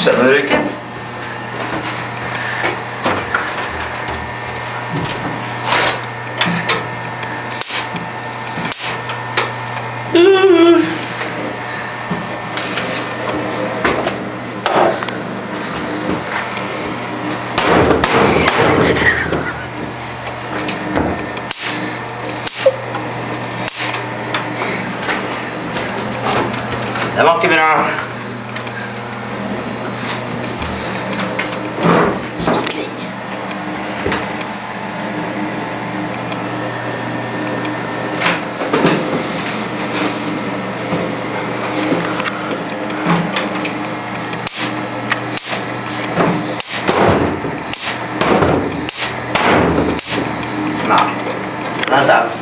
Skjønner du ikke? Uh. Det var ikke bra. なあなた